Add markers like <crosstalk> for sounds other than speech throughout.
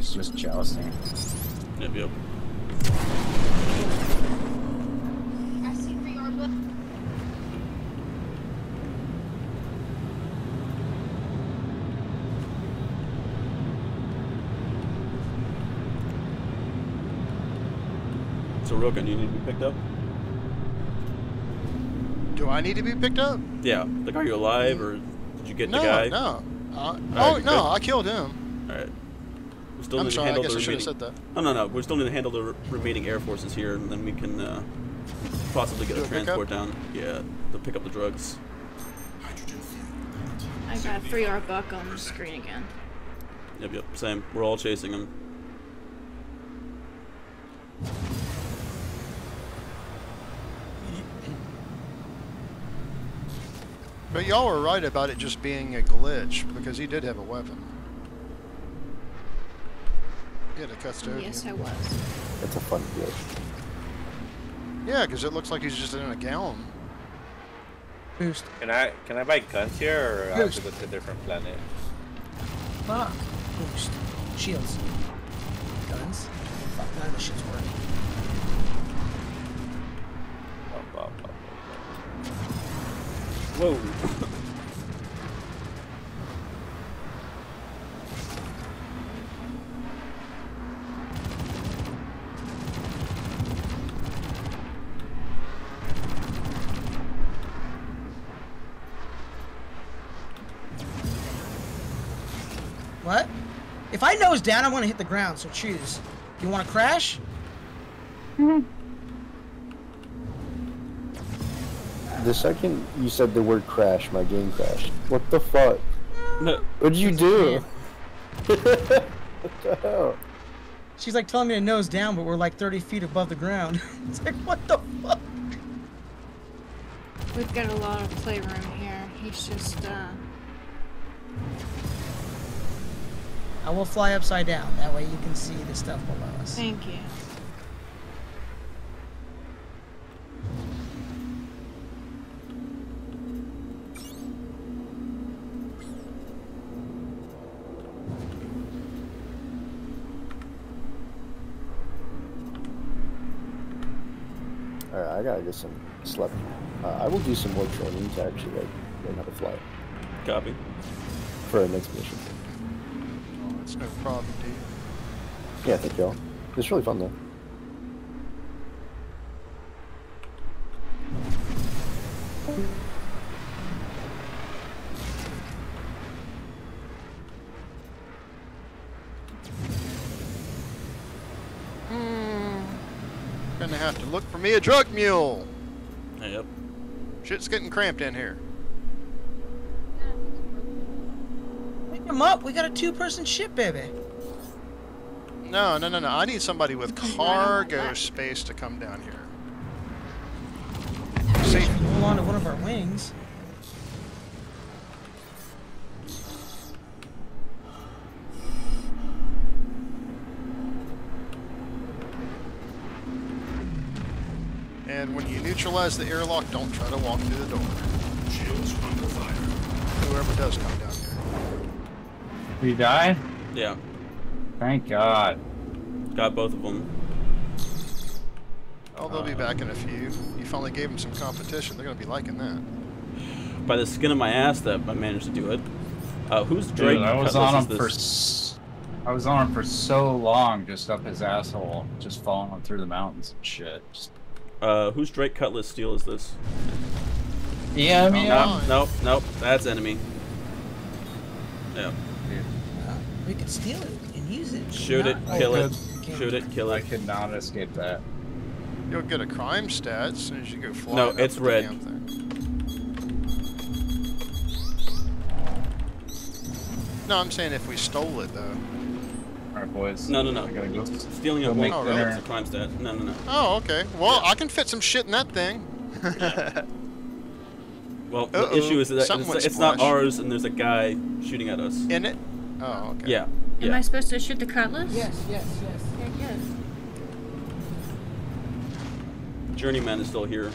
He's just jousting. Yep, yep. I see three Arba. So Rogan, you need to be picked up? Do I need to be picked up? Yeah. Like, are you alive or did you get no, the guy? no. Uh, right, oh you're no, good. I killed him. All right. We still I'm need sorry. to I handle guess I the should have said that. No, no, no. We still need to handle the re- remaining air forces here, and then we can uh, possibly get Do a a pickup? transport down. Yeah, to pick up the drugs. I got three R buck on the screen again. Yep, yep. Same. We're all chasing him. But y'all were right about it just being a glitch because he did have a weapon. He had a custodian. Yes, I was. That's a fun glitch. Yeah, because it looks like he's just in a gown. Boost. Can I can I buy guns here, or I have to go to a different planet? Fuck. Boost. Shields. Guns. Fuck, none of this shit's working. Whoa. <laughs> What? If I nose down, I want to hit the ground, so choose. You want to crash? The second you said the word crash, my game crashed. What the fuck? No. What'd you do? <laughs> what the hell? She's like telling me to nose down, but we're like 30 feet above the ground. <laughs> it's like, what the fuck? We've got a lot of playroom here. He's just, uh, I will fly upside down. That way you can see the stuff below us. thank you. Alright, I gotta get some sleep. Uh, I will do some more training to actually like learn how to fly Copy. for our next mission. It's no problem, dude. Yeah, thank y'all. It's really fun though. Hmm. Gonna have to look for me a drug mule. Hey, yep. Shit's getting cramped in here. Pick him up. We got a two-person ship, baby. No, no, no, no. I need somebody with Right on my cargo space to come down here. See, Hold on to one of our wings. and when you neutralize the airlock, don't try to walk through the door. Whoever does come down here. We die? Yeah. Thank God. Got both of them. Oh, they'll be back in a few. You finally gave them some competition. They're gonna be liking that. By the skin of my ass that I managed to do it. Uh, who's Drake? Dude, I was on is him for this? s- I was on him for so long, just up his asshole, just following through the mountains and shit. Just, Uh, whose Drake Cutlass steel is this? yeah, I mean, Oh, No, nope, nope. That's enemy. Yeah. Uh, we could steal it and use it. Shoot it, kill oh, it, shoot it, kill I it. could not escape that. You'll get a crime stat as soon as you go flying. No, it's with the red. damn thing. No, I'm saying if we stole it though. Alright, boys. No, no, no. I gotta go. Stealing a Go make wing. dinner. It's a crime stat. No, no, no. Oh, okay. Well, I can fit some shit in that thing. <laughs> Well, the Uh-oh, issue is that something it's, it's not ours, and there's a guy shooting at us. in it? Oh, okay. Yeah. Am I supposed to shoot the cutlass? Yes, yes, yes. Okay, good. Journeyman is still here.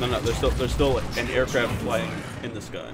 No, no. There's still there's still an aircraft flying in the sky.